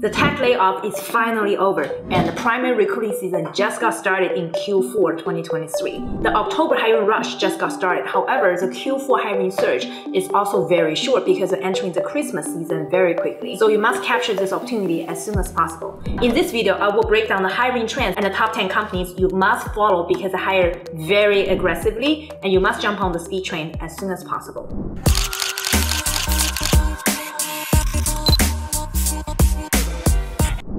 The tech layoff is finally over, and the primary recruiting season just got started in Q4 2023. The October hiring rush just got started. However, the Q4 hiring surge is also very short because we're entering the Christmas season very quickly. So you must capture this opportunity as soon as possible. In this video, I will break down the hiring trends and the top 10 companies you must follow because they hire very aggressively, and you must jump on the speed train as soon as possible.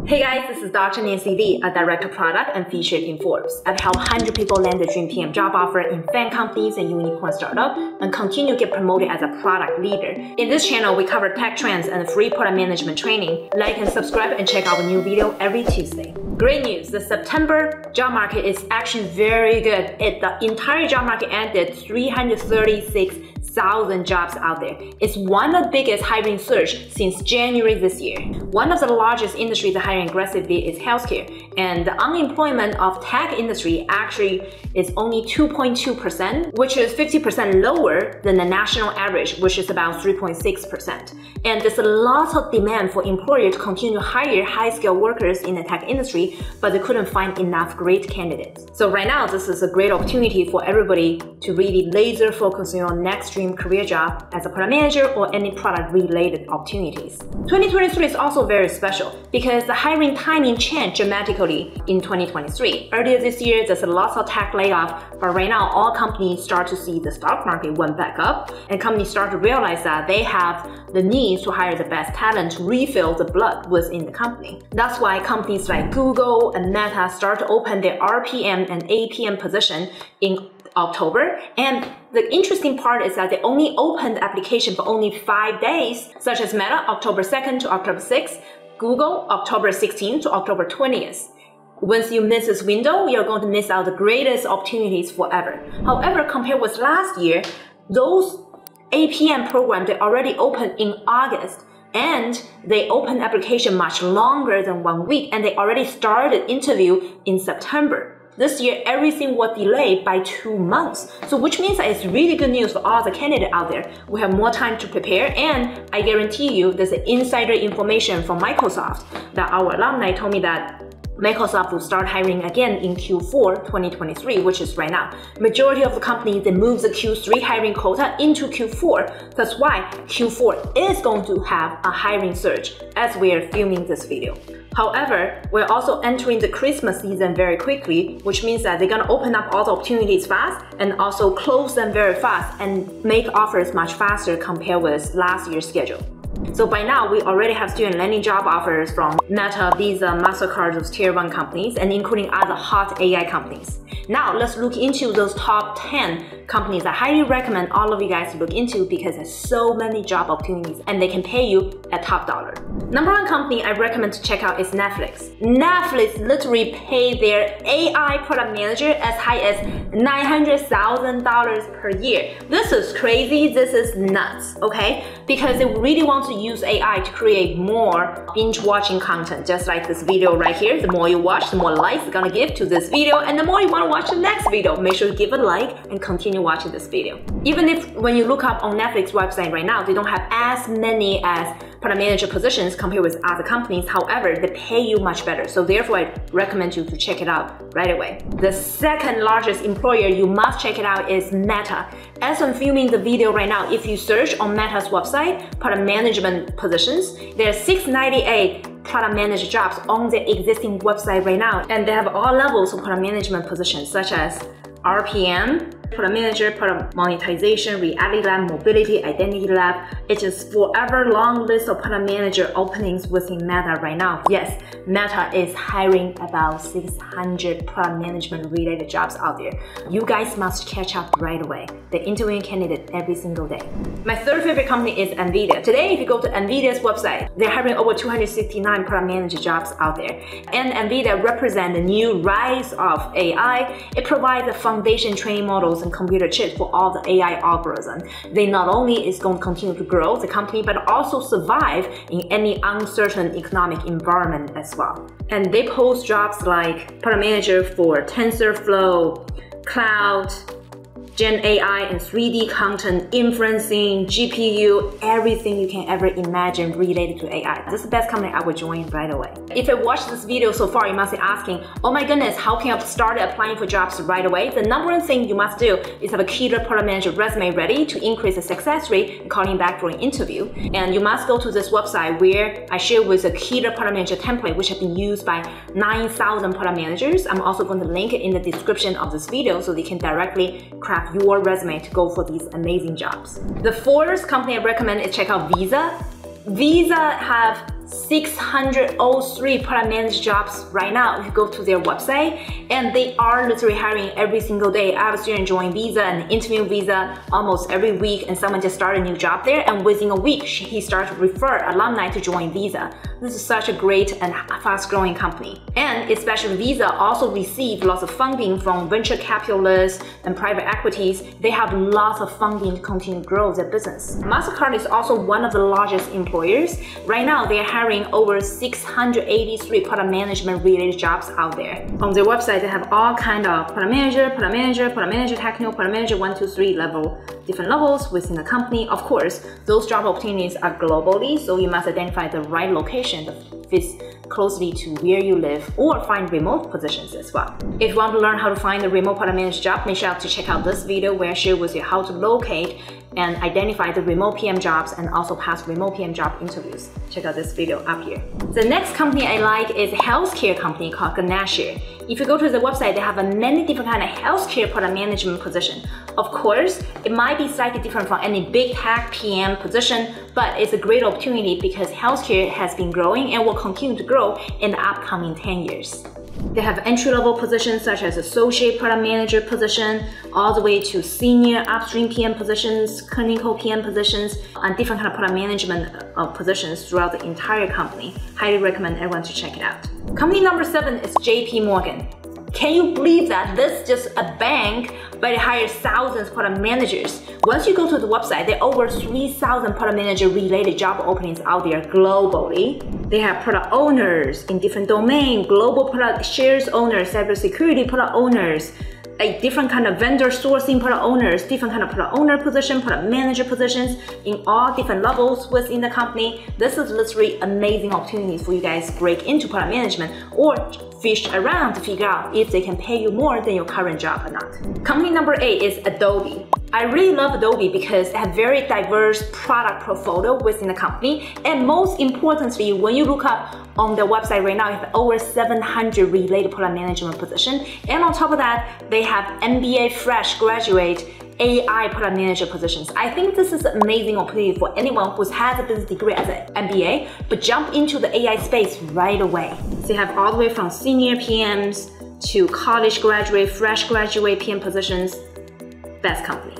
Hey guys, this is Dr. Nancy Li, a director of product and featured in Forbes. I've helped 100 people land their dream PM job offer in FAANG companies and unicorn startup and continue to get promoted as a product leader. In this channel, we cover tech trends and free product management training. Like and subscribe and check out a new video every Tuesday. Great news, the September job market is actually very good. It, the entire job market ended 336 thousand jobs out there. It's one of the biggest hiring surge since January this year. One of the largest industries hiring aggressively is healthcare, and the unemployment of tech industry actually is only 2.2%, which is 50% lower than the national average, which is about 3.6%. And there's a lot of demand for employers to continue to hire high-skilled workers in the tech industry, but they couldn't find enough great candidates. So right now, this is a great opportunity for everybody to really laser focus on your next dream career job as a product manager or any product related opportunities. 2023 is also very special because the hiring timing changed dramatically in 2023. Earlier this year, there's a lot of tech layoff, but right now all companies start to see the stock market went back up and companies start to realize that they have the need to hire the best talent to refill the blood within the company. That's why companies like Google and Meta start to open their RPM and APM position in October. And the interesting part is that they only opened the application for only five days, such as Meta, October 2nd to October 6th, Google, October 16th to October 20th. Once you miss this window, you're going to miss out the greatest opportunities forever. However, compared with last year, those APM programs they already opened in August and they opened application much longer than one week and they already started interview in September. This year, everything was delayed by two months. So which means that it's really good news for all the candidates out there. We have more time to prepare and I guarantee you there's insider information from Microsoft that our alumni told me that Microsoft will start hiring again in Q4 2023, which is right now. Majority of the companies they move the Q3 hiring quota into Q4. That's why Q4 is going to have a hiring surge as we are filming this video. However, we're also entering the Christmas season very quickly, which means that they're gonna open up all the opportunities fast and also close them very fast and make offers much faster compared with last year's schedule. So by now, we already have student landing job offers from Meta, Visa, MasterCard, those tier one companies, and including other hot AI companies. Now, let's look into those top 10 companies I highly recommend all of you guys to look into because there's so many job opportunities and they can pay you a top dollar. Number one company I recommend to check out is Netflix. Netflix literally pay their AI product manager as high as $900,000 per year. This is crazy, this is nuts, okay? Because they really want to use AI to create more binge watching content, just like this video right here. The more you watch, the more likes it's gonna give to this video, and the more you wanna watch the next video, make sure you give a like and continue watching this video. Even if when you look up on Netflix website right now, they don't have as many as product manager positions compared with other companies. However, they pay you much better. So therefore, I recommend you to check it out right away. The second largest employer you must check it out is Meta. As I'm filming the video right now, if you search on Meta's website, product management positions, there are 698 product manager jobs on their existing website right now. And they have all levels of product management positions, such as RPM, product manager, product monetization, reality lab, mobility, identity lab. It's forever long list of product manager openings within Meta right now. Yes, Meta is hiring about 600 product management related jobs out there. You guys must catch up right away. They're interviewing candidates every single day. My third favorite company is NVIDIA. Today, if you go to NVIDIA's website, they're hiring over 269 product manager jobs out there. And NVIDIA represents the new rise of AI. It provides a foundation training models and computer chips for all the AI algorithms. They not only is going to continue to grow the company, but also survive in any uncertain economic environment as well. And they post jobs like product manager for TensorFlow, cloud, Gen AI and 3D content, inferencing, GPU, everything you can ever imagine related to AI. This is the best company I would join right away. If you watched this video so far, you must be asking, oh my goodness, how can I start applying for jobs right away? The number one thing you must do is have a Keter product manager resume ready to increase the success rate and calling back for an interview. And you must go to this website where I share with a Keter product manager template, which has been used by 9,000 product managers. I'm also going to link it in the description of this video so they can directly craft your resume to go for these amazing jobs. The fourth company I recommend is check out Visa. Visa have 603 product manager jobs right now if you go to their website and they are literally hiring every single day. I have a student join Visa and interview Visa almost every week and someone just started a new job there and within a week he started to refer alumni to join Visa. This is such a great and fast growing company. And especially Visa also received lots of funding from venture capitalists and private equities. They have lots of funding to continue to grow their business. MasterCard is also one of the largest employers. Right now they are hiring over 683 product management related jobs out there. On their website, they have all kind of product manager, product manager, product manager technical, product manager one, two, three level, different levels within the company. Of course, those job opportunities are globally, so you must identify the right location that fits closely to where you live or find remote positions as well. If you want to learn how to find a remote product manager job, make sure to check out this video where I share with you how to locate and identify the remote PM jobs and also pass remote PM job interviews. Check out this video up here. The next company I like is a healthcare company called Ganashare. If you go to the website, they have a many different kind of healthcare product management position. Of course, it might be slightly different from any big tech PM position, but it's a great opportunity because healthcare has been growing and will continue to grow in the upcoming 10 years. They have entry-level positions such as associate product manager position, all the way to senior upstream PM positions, clinical PM positions, and different kind of product management uh, positions throughout the entire company. Highly recommend everyone to check it out. Company number seven is JP Morgan. Can you believe that this is just a bank, but it hires thousands of product managers? Once you go to the website, there are over 3,000 product manager related job openings out there globally. They have product owners in different domains, global product shares owners, cybersecurity product owners, a different kind of vendor sourcing product owners, different kind of product owner position, product manager positions in all different levels within the company. This is literally amazing opportunities for you guys to break into product management or fish around to figure out if they can pay you more than your current job or not. Company number eight is Adobe. I really love Adobe because they have very diverse product portfolio within the company. And most importantly, when you look up on their website right now, you have over 700 related product management position. And on top of that, they have MBA fresh graduate AI product manager positions. I think this is an amazing opportunity for anyone who has a business degree as an MBA, but jump into the AI space right away. So you have all the way from senior PMs to college graduate, fresh graduate PM positions. Best company.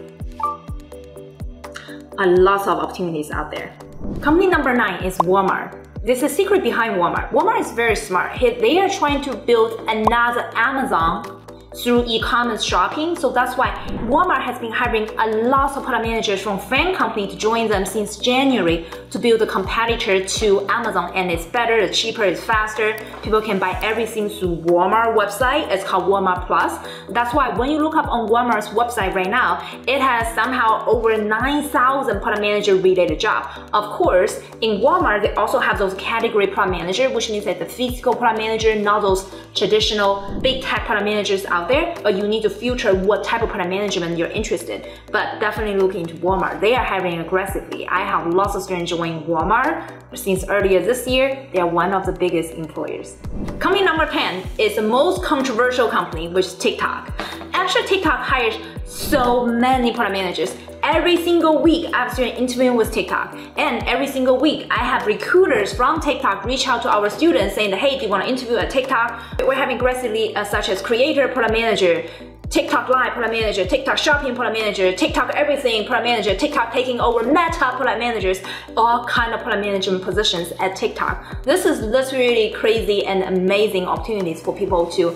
A lot of opportunities out there. Company number nine is Walmart. There's a secret behind Walmart. Walmart is very smart. They are trying to build another Amazon through e-commerce shopping. So that's why Walmart has been hiring a lot of product managers from FAANG company to join them since January to build a competitor to Amazon. And it's better, it's cheaper, it's faster. People can buy everything through Walmart website. It's called Walmart Plus. That's why when you look up on Walmart's website right now, it has somehow over 9,000 product manager related job. Of course, in Walmart, they also have those category product manager, which means that the physical product manager, not those traditional big tech product managers there, but you need to filter what type of product management you're interested. But definitely look into Walmart. They are hiring aggressively. I have lots of students joining Walmart since earlier this year. They are one of the biggest employers. Company number 10 is the most controversial company, which is TikTok. Actually, TikTok hires so many product managers. Every single week, I've been interviewing with TikTok. And every single week, I have recruiters from TikTok reach out to our students saying hey, do you want to interview at TikTok? We're having aggressively uh, such as creator, product manager, TikTok Live product manager, TikTok Shopping product manager, TikTok Everything product manager, TikTok taking over Meta product managers, all kind of product management positions at TikTok. This is literally crazy and amazing opportunities for people to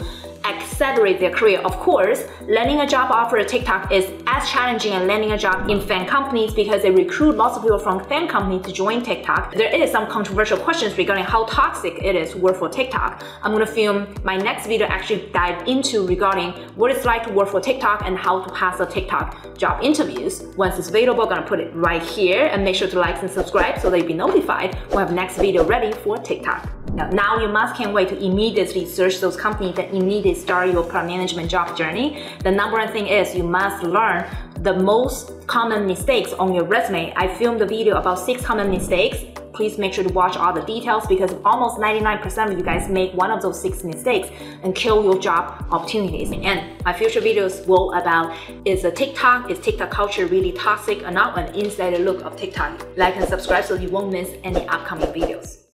accelerate their career. Of course, landing a job offer at TikTok is as challenging as landing a job in FAANG companies because they recruit lots of people from FAANG companies to join TikTok. There is some controversial questions regarding how toxic it is to work for TikTok. I'm gonna film my next video actually dive into regarding what it's like to work for TikTok and how to pass the TikTok job interviews. Once it's available, I'm gonna put it right here and make sure to like and subscribe so that you'll be notified when I have next video ready for TikTok. Now, you must can't wait to immediately search those companies that immediately start your product management job journey. The number one thing is you must learn the most common mistakes on your resume. I filmed a video about six common mistakes. Please make sure to watch all the details because almost 99% of you guys make one of those six mistakes and kill your job opportunities. And my future videos will about is a TikTok, is TikTok culture really toxic or not, an insider look of TikTok. Like and subscribe so you won't miss any upcoming videos.